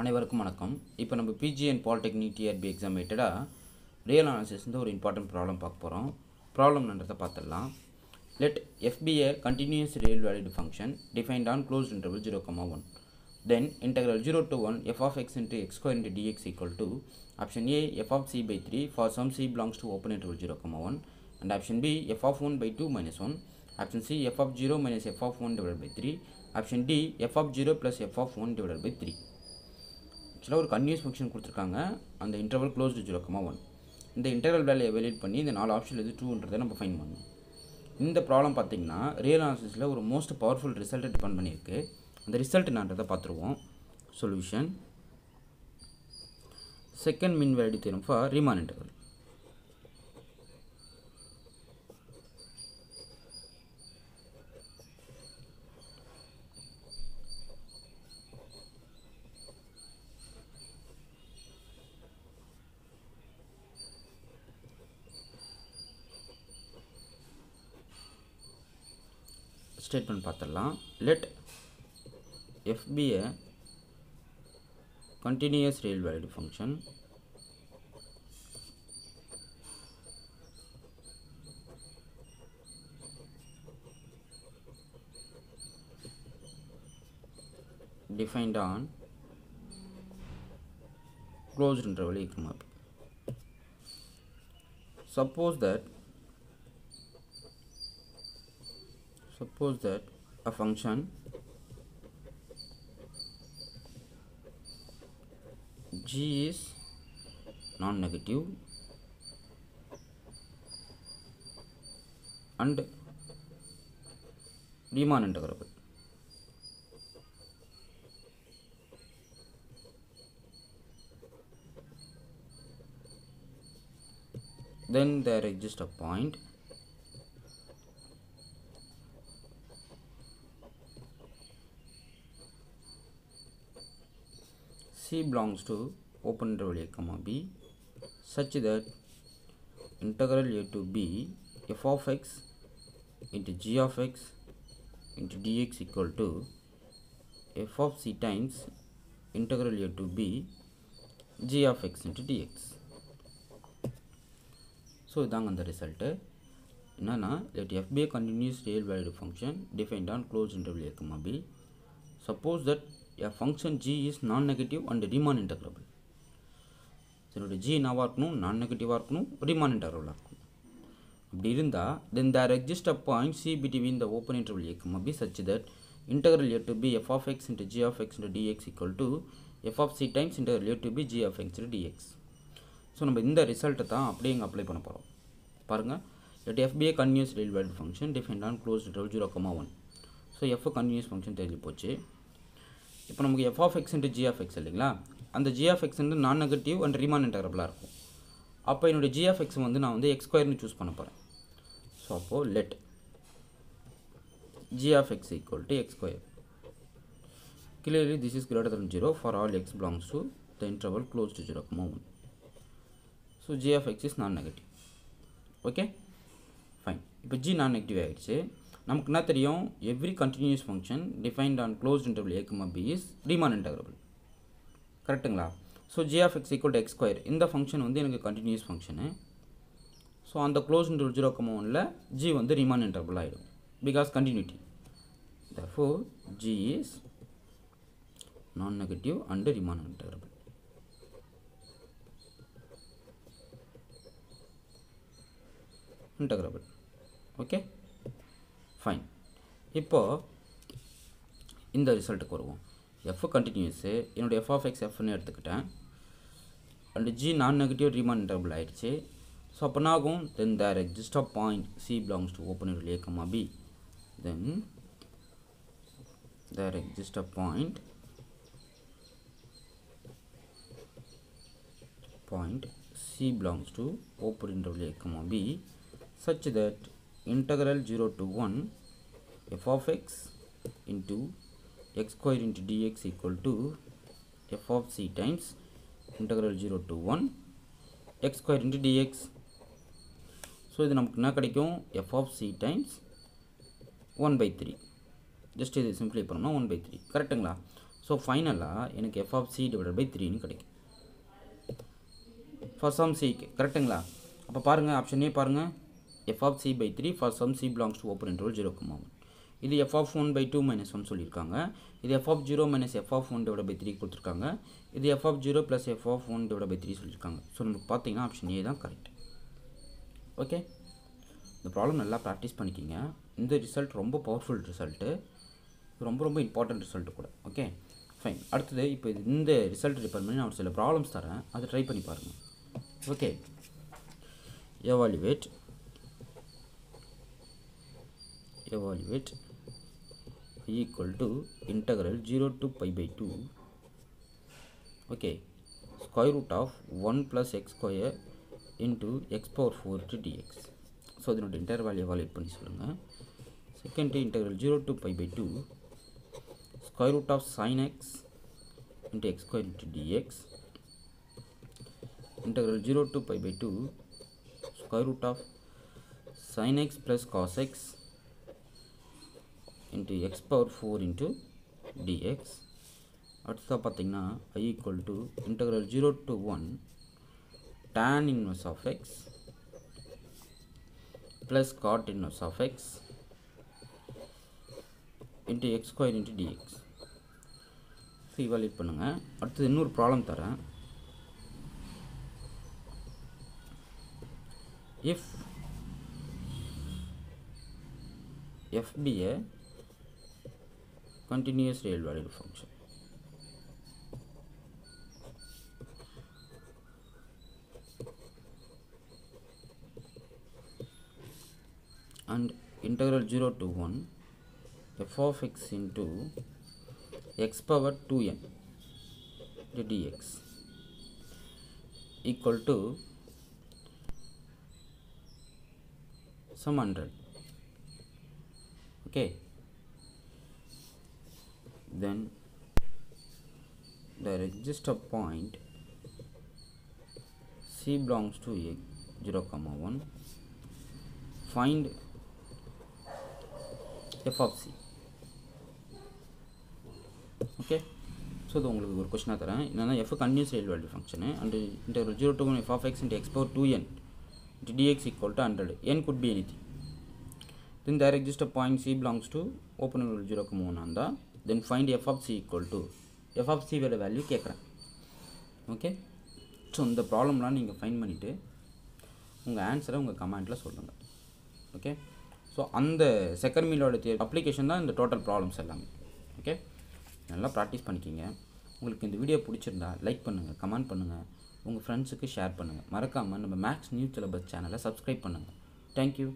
அனைவருக்கும் வணக்கம். இப்போ நம்ம பிஜிஎன் பாலிடெக்னிக் டிஆர்பி எக்ஸாம் ரிலேட்டடாக ரியல் அனாலிசிஸ் ஒரு இம்பார்ட்டன்ட் ப்ராப்ளம் பார்க்க போகிறோம் ப்ராப்ளம்ன்றதை பார்த்துடலாம். Let f be a continuous real valued function defined on closed interval zero comma one then integral zero to one f of x into x square into dx equal to option a f of c by three for some c belongs to open interval zero comma one and option b f of one by two minus one option c f of zero minus f of one divide by three option d f of zero plus f of one divide by three ஆக்சுவலாக ஒரு continuous function கொடுத்துருக்காங்க. அந்த interval closed zero comma one இந்த interval வேலையை வெளியிட் பண்ணி இந்த நாலு ஆப்ஷன் எது டூன்றதை நம்ம ஃபைன் பண்ணணும். இந்த ப்ராப்ளம் பார்த்தீங்கன்னா ரியல் ஆன்சர்ஸில் ஒரு மோஸ்ட் பவர்ஃபுல் ரிசல்ட்டை டிபெண்ட் பண்ணியிருக்கு. அந்த ரிசல்ட் என்னன்றதை பார்த்துருவோம். சொல்யூஷன் செகண்ட் மின் value theorem for Riemann interval statement பார்த்துடலாம் let f be a continuous real valued function defined on closed interval a comma b suppose that suppose that a function g is non-negative and Riemann integrable then there exists a point C belongs to open interval a comma b such that integral a to b f of x into g of x into dx equal to f of c times integral a to b g of x into dx so இதாங்க அந்த result என்னென்னா let f be a continuous real value function defined on closed interval a comma b suppose that a function g is non-negative and Riemann integrable இதனுடைய g என்னவாக இருக்கணும் நான் நெகட்டிவாக இருக்கணும் Riemann integrable இருக்கணும் அப்படி இருந்தால் then there exists a point c between the open interval a comma b such that integral a to b f of x into g of x into dx equal to f of c times integral a to b g of x into dx so நம்ம இந்த ரிசல்ட்டை தான் அப்படியே இங்கே apply பண்ண போகிறோம் பாருங்கள் let f be a continuous real value function defined on closed interval zero comma one so f continuous function தெரிஞ்சு போச்சு இப்போ நமக்கு f of x into g of x இல்லைங்களா? அந்த ஜி ஆஃப் எக்ஸ் வந்து நான் நெகட்டிவ் அண்ட் ரிமான் இன்டகிரபிளாக இருக்கும். அப்போ என்னுடைய ஜி ஆஃப் எக்ஸ் வந்து நான் வந்து எக்ஸ் ஸ்கொயர்னு சூஸ் பண்ண போகிறேன் ஸோ அப்போது let g of x equal to x square clearly this is greater than 0 for all x belongs to the interval close to 0 comma 1 so g of x is non negative okay? Fine. இப்போ g non negative ஆகிடுச்சு நமக்கு என்ன தெரியும்? Every continuous function defined on closed interval ஏக்குமா b is Riemann integrable கரெக்ட்டுங்களா so g of x equal to x square இந்த function வந்து எனக்கு continuous function so அந்த க்ளோஸ் இன்டர்வல் ஜீரோ கம்மா ஒனில் ஜி வந்து ரீமான் இன்டர்வல் ஆகிடும் because continuity therefore g is non-negative and Riemann integrable integrable okay? Fine இப்போது இந்த ரிசல்ட்டுக்கு வருவோம். எஃப் கண்டினியூஸு என்னோடய எஃப் ஆஃப் எக்ஸ் எஃப்னு எடுத்துக்கிட்டேன். And g non negative Riemann integrable ஆகிடுச்சு ஸோ அப்போ என்ன ஆகும்? Then there exist of point c belongs to open a comma b then there exists a point. Point c belongs to open interval a comma b such that integral 0 to 1 f of x into x square into dx equal to f of c times integral 0 to 1 x square into dx. So இது நமக்கு என்ன கிடைக்கும்? F of c times one by three just இது சிம்பிளை பண்ணோம்னா one by three கரெக்டுங்களா so ஃபைனலாக எனக்கு f of c divide by த்ரீன்னு கிடைக்கும். ஃபார் சம் சிக்கு கரெக்டுங்களா அப்போ பாருங்கள் ஆப்ஷனே பாருங்கள் f of c by three for some c belongs to open interval zero comma one இது f of one by two minus one சொல்லியிருக்காங்க. இது f of zero minus f of one divide by three கொடுத்துருக்காங்க. இது f of zero plus f of one divide by three சொல்லியிருக்காங்க. So நமக்கு பார்த்தீங்கன்னா option a தான் correct okay இந்த problem நல்லா ப்ராக்டிஸ் பண்ணிக்கிங்க. இந்த ரிசல்ட் ரொம்ப பவர்ஃபுல் ரிசல்ட்டு ரொம்ப ரொம்ப இம்பார்ட்டன்ட் ரிசல்ட்டு கூட. ஓகே ஃபைன் அடுத்தது இப்போ இந்த ரிசல்ட் டிபெண்ட் பண்ணி நான் ஒரு சில ப்ராப்ளம்ஸ் தரேன். அதை ட்ரை பண்ணி பாருங்கள் okay evaluate evaluate equal to integral 0 to pi by 2 okay square root of 1 plus x square into x power 4 to dx so இதனோட இன்டர் வேல்யூ எவாலுவேட் பண்ணி சொல்லுங்கள் second integral zero to pi by two square root of sine x into x square into dx integral 0 to pi by 2 square root of sin x plus cos x into x power 4 into dx அடுத்ததாக பார்த்தீங்கன்னா i equal to integral 0 to 1 tan inverse of x plus cot inverse of x into x square into dx so evaluate பண்ணுங்கள் அடுத்தது இன்னொரு problem தரேன் if f be a continuous real valued function. And integral 0 to 1 f of x into x power 2n the dx equal to some 100 okay then there exists a point c belongs to a 0 comma 1 find f of c okay so இது உங்களுக்கு ஒரு கொஸ்டினாக தரேன் என்னென்னா f continuous real value function and integral zero to one f of x into x power two n into dx equal to 100 n could be anything then there exists a point c belongs to open interval 0 comma 1 அந்த then find f of c equal to f of c value கேட்குறேன் okay so இந்த ப்ராப்ளம்லாம் நீங்கள் fine பண்ணிவிட்டு உங்கள் ஆன்சரை உங்கள் கமெண்ட்டில் சொல்லுங்கள் ஓகே ஸோ அந்த செகண்ட் மீலோட அப்ளிகேஷன் தான் இந்த டோட்டல் ப்ராப்ளம்ஸ் எல்லாமே. ஓகே நல்லா ப்ராக்டிஸ் பண்ணிக்கிங்க. உங்களுக்கு இந்த வீடியோ பிடிச்சிருந்தா லைக் பண்ணுங்கள் கமெண்ட் பண்ணுங்கள் உங்கள் ஃப்ரெண்ட்ஸுக்கு ஷேர் பண்ணுங்கள் மறக்காமல் நம்ம மேக்ஸ் நியூஸ் சிலபஸ் சேனலை சப்ஸ்கிரைப் பண்ணுங்கள் தேங்க்யூ